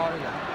好着呢。